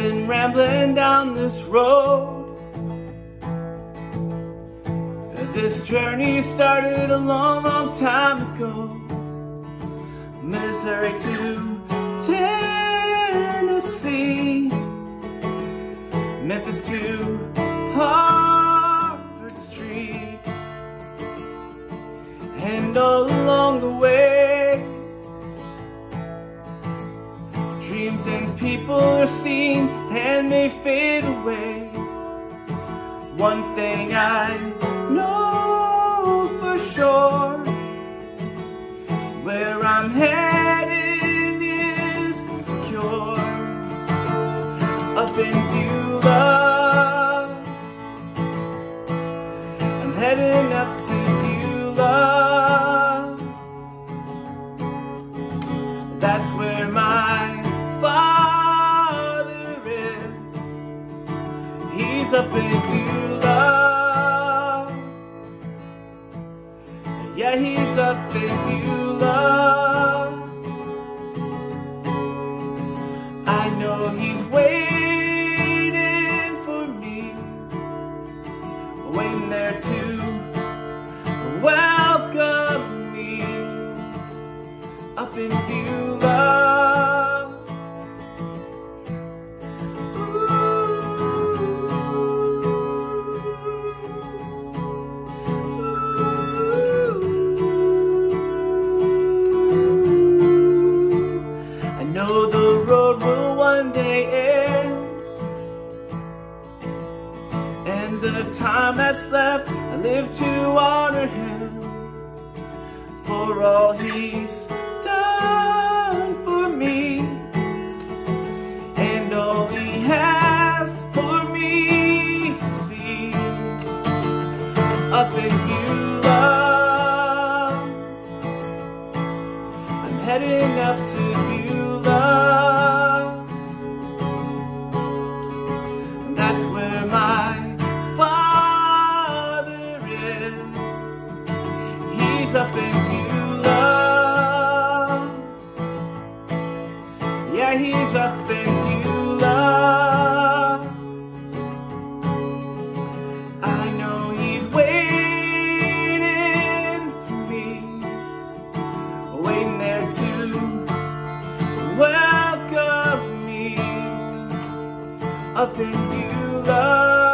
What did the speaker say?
rambling down this road. This journey started a long, long time ago. Missouri to Tennessee, Memphis to Harvard Street, and all seen and they fade away. One thing I know for sure, where I'm headed is secure. Up in Beulah, I'm heading up to Beulah. That's where my father Up in Beulah. Yeah, he's up in Beulah. I know he's waiting for me, waiting there to welcome me up in Beulah. End. And the time that's left, I live to honor him for all he's He's up in Beulah. I know he's waiting for me waiting there to welcome me up in Beulah.